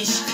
iş